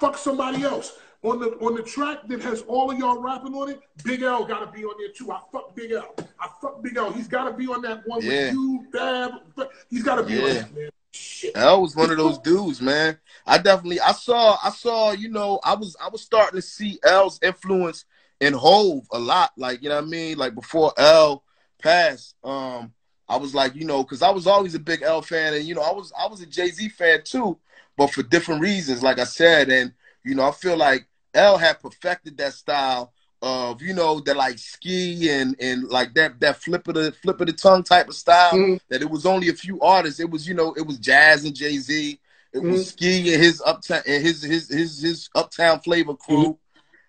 fuck somebody else. On the on the track that has all of y'all rapping on it, Big L gotta be on there too. I fuck Big L. I fuck Big L. He's gotta be on that one Yeah. with you, Bab. He's gotta be on Yeah. that, man. Shit. L was one of those dudes, man. I definitely I saw I saw, you know, I was I was starting to see L's influence in Hove a lot. Like, you know what I mean? Like before L passed, um, I was like, you know, because I was always a big L fan, and you know, I was I was a Jay-Z fan too, but for different reasons, like I said, and you know, I feel like L had perfected that style of, you know, that like ski and and like that that flip of the flip of the tongue type of style Mhm. that it was only a few artists. It was, you know, it was Jaz and Jay Z. It was Ski and his uptown and his his his his uptown flavor crew.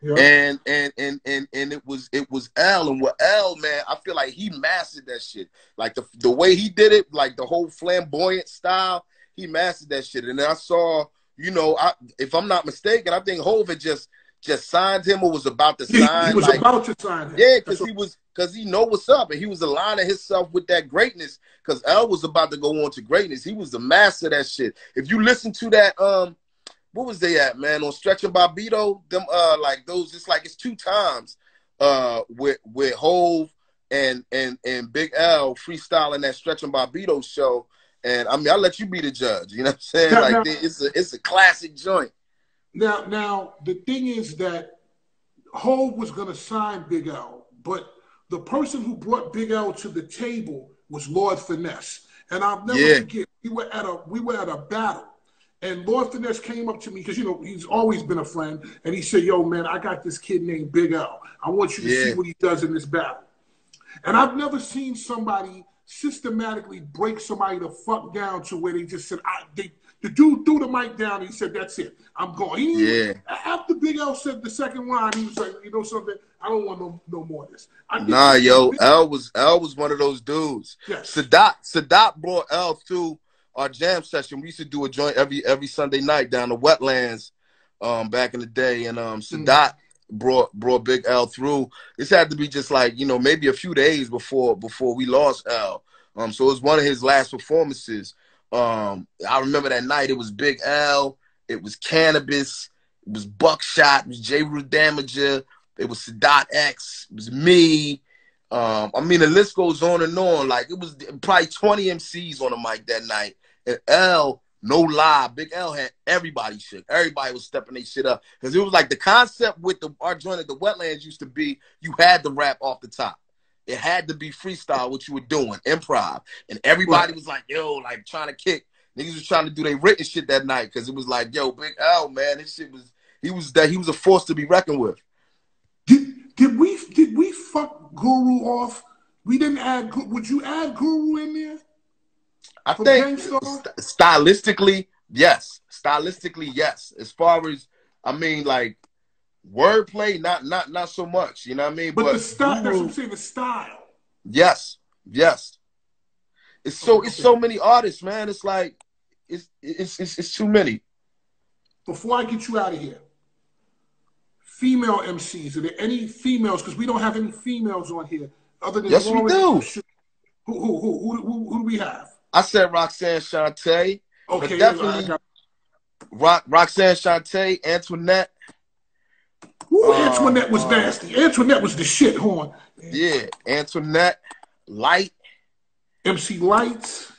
Yeah. And, and and and and it was it was L and with L man, I feel like he mastered that shit. Like the the way he did it, like the whole flamboyant style, he mastered that shit. And then I saw, you know, I if I'm not mistaken, I think Hov had just just signed him or was about to He, he sign. was like, about to sign him. yeah, because he was because he know what's up and he was aligning himself with that greatness. Because L was about to go on to greatness. He was the master of that shit. If you listen to that, um, what was they at, man? On Stretch and Bobbito, them uh like those, it's like it's two times uh with with Hove and and and Big L freestyling that Stretch and Bobbito show. And I mean, I'll let you be the judge. You know what I'm saying? Now- like now- it's a it's a classic joint. Now, now the thing is that Hove was going to sign Big L, but the person who brought Big L to the table was Lord Finesse, and I'll never Yeah. forget. We were at a we were at a battle, and Lord Finesse came up to me because you know he's always been a friend, and he said, "Yo, man, I got this kid named Big L. I want you to see what he does in this battle." And I've never seen somebody systematically break somebody the fuck down to where they just said, I, they, the dude threw the mic down and he said, that's it. I'm going. He didn't- After Big L said the second line, he was like, you know something? I don't want no, no more of this. I Nah, yo, L was L was one of those dudes. Yes. Sadat Sadat brought L to our jam session. We used to do a joint every every Sunday night down the wetlands um back in the day. And um Sadat brought brought Big L through. This had to be just like, you know, maybe a few days before before we lost L. Um so it was one of his last performances. Um I remember that night it was Big L, it was Canibus, it was buckshot, it was Jeru Damaja, it was Sadat X, it was me. Um, I mean, the list goes on and on. Like it was probably 20 MCs on the mic that night. And L, no lie, Big L had everybody shook. Everybody was stepping their shit up. Because it was like the concept with the our joint at the wetlands used to be you had to rap off the top. It had to be freestyle, what you were doing, improv. And everybody was like, yo, like trying to kick. Niggas was trying to do their written shit that night because it was like, yo, Big L, man, this shit was he was that he was a force to be reckoned with. Did, did we did we fuck Guru off? We didn't add. Would you add Guru in there? I think st- stylistically, yes. Stylistically, yes. As far as I mean, like wordplay, not not not so much. You know what I mean? But, the style. That's what I'm saying. The style. yes, yes. It's so it's so many artists, man. It's like it's it's it's, it's too many. Before I get you out of here, female MCs. Are there any females? Because we don't have any females on here other than Yes, we do. Who who who who, who, who do we have? I said Roxanne Shante, Okay, definitely- I got- Rock, Roxanne Shante, Antoinette. Ooh, Uh, Antoinette was nasty. Antoinette was the shit horn. Yeah, Antoinette, Lyte. MC Lights,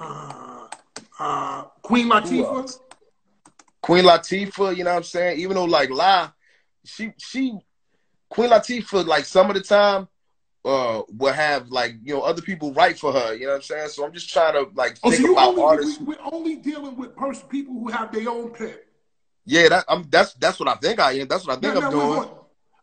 uh, uh, Queen Latifah. Queen Latifah, you know what I'm saying? Even though like La, she she Queen Latifah, like some of the time, uh will have like, you know, other people write for her, you know what I'm saying? So I'm just trying to like Oh, so think you about only, artists. we, we're only dealing with person, people who have their own pen. Yeah, that I'm that's that's what I think I am. That's what I think Now- I'm now, doing.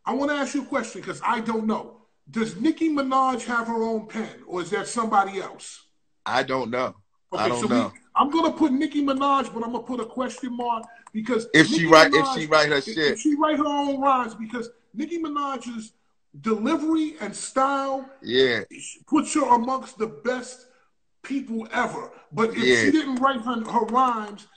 I want to ask you a question because I don't know. Does Nicki Minaj have her own pen, or is that somebody else? I don't know. Okay, I don't so know. We, I'm gonna put Nicki Minaj, but I'm gonna put a question mark because If she Nicki write if she write her if- shit. if she write her own rhymes, because Nicki Minaj's delivery and style Yeah. puts her amongst the best people ever. But if Yeah. she didn't write her, her rhymes,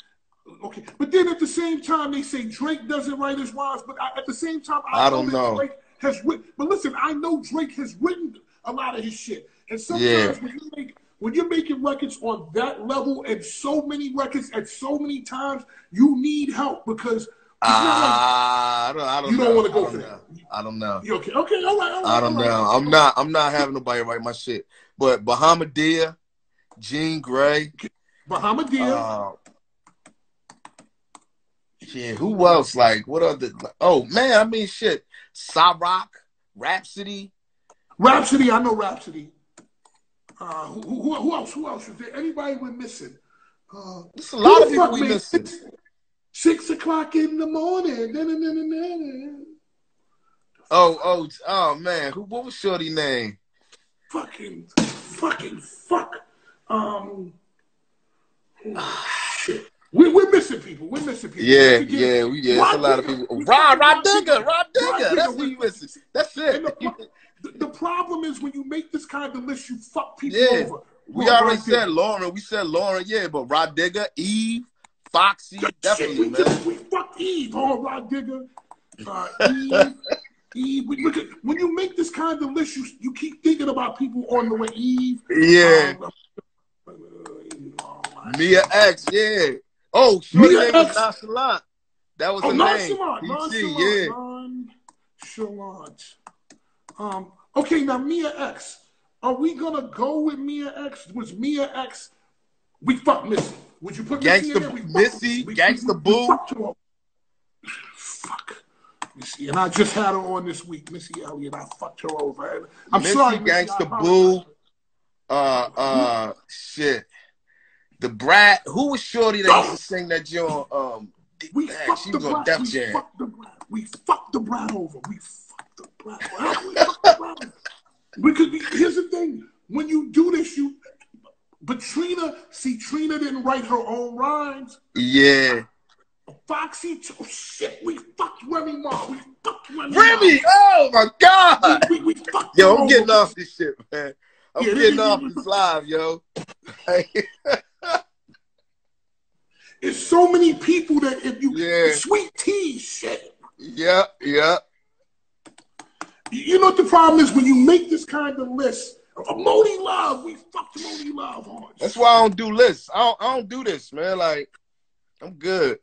okay. But then at the same time, they say Drake doesn't write his rhymes. But I, at the same time, I, I don't know. Drake has written. But listen, I know Drake has written a lot of his shit. And sometimes Yeah. when you make when you're making records on that level and so many records at so many times, you need help because. Uh, I don't, I don't you know. don't want to go for that. I don't know. You okay? Okay, all right, all right. I don't right. know. I'm not. I'm not having nobody write my shit. But Bahamadia, Jean Grae, Bahamadia. Uh, yeah, who else? Like, what other? Oh man, I mean, shit. Rock, Rhapsody. Rhapsody, I know Rhapsody. Uh, who, who, who, else? Who else? Is there anybody we're missing? Uh, There's a lot of people we missing. Six o'clock in the morning. Oh, oh, oh man, who? What was Shorty name? Fucking, fucking, fuck. Um, shit. We, we're missing people. We're missing people. Yeah, yeah, we, yeah. It's a lot of people. Rah, Rah Digga, Rah Digga. That's what you missing. That's it. The, the, problem is when you make this kind of list, you fuck people yeah. over. We well, already said Lauryn. We said Lauryn, yeah, but Rah Digga, Eve, Foxy, definitely, shit, we man. Just, we fucked Eve, oh, Rah Digga, uh, Eve. Eve, look at, when you make this kind of list, you you keep thinking about people on the way. Eve, yeah, um, uh, Mia X, yeah. Oh, shorty name was Nonchalant. That was oh, her nonchalant, name. Nonchalant, nonchalant. Um, okay, now Mia X. Are we gonna go with Mia X? Was Mia X? We fuck Missy. Would you put Gangsta Missy in there? Missy, we, Gangsta we, Boo. Fuck. Missy, and I just had her on this week, Missy Elliott. I fucked her over. I'm Missy, sorry, Gangsta Boo. Uh, uh, shit. The Brat. Who was Shorty that used to sing that joint? Um, we man, fucked the Brat. We Jam. fucked the Brat. We fucked the Brat over. We fucked the Brat. Over. we fucked the Brat. Because here's the thing: when you do this, you. But Trina, see, Trina didn't write her own rhymes. Yeah. Foxy, oh shit, we fucked Remy Ma. We fucked Remy. Remy, Ma. oh my god. We, we, we fucked yo, I'm getting off this shit, man. I'm yeah, getting off this live, yo. It's so many people that if you yeah. Sweet Tee shit. Yeah, yeah. You know what the problem is when you make this kind of list. Of Monie Love, we fucked Monie Love hard. That's why I don't do lists. I don't, I don't do this, man. Like, I'm good.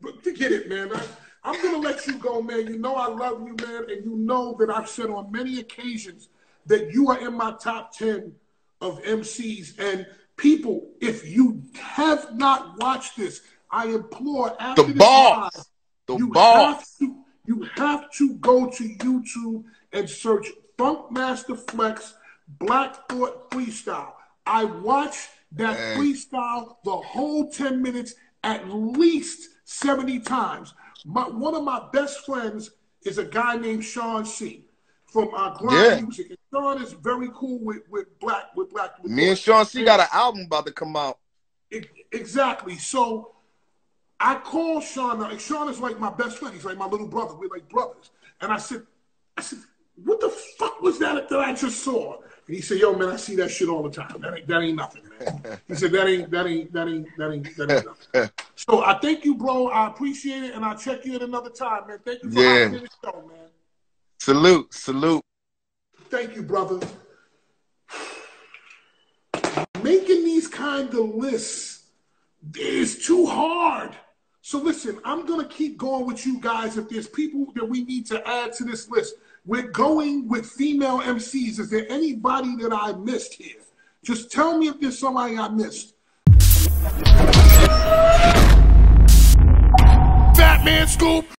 But forget it, man. I, I'm gonna let you go, man. You know I love you, man, and you know that I've said on many occasions that you are in my top ten of MCs. And People, if you have not watched this, I implore after the boss, live, the you boss. Have to, you have to go to YouTube and search Funkmaster Flex Black Thought Freestyle. I watched that Dang. freestyle the whole 10 minutes at least 70 times. My, one of my best friends is a guy named Sean C from uh, grind yeah. music. And Sean is very cool with, with black with black. With Me and Sean C got an album about to come out. It, exactly. So I called Sean. And Sean is like my best friend. He's like my little brother. We're like brothers. And I said, I said, what the fuck was that that I just saw? And he said, Yo, man, I see that shit all the time. That ain't that ain't nothing, man. he said, That ain't that ain't that ain't that ain't that ain't nothing. so I thank you, bro. I appreciate it, and I'll check you at another time, man. Thank you for yeah. the show, man. Salute, salute. Thank you, brother. Making these kind of lists is too hard. So listen, I'm gonna keep going with you guys. If there's people that we need to add to this list, we're going with female MCs. Is there anybody that I missed here? Just tell me if there's somebody I missed. Fatman Scoop.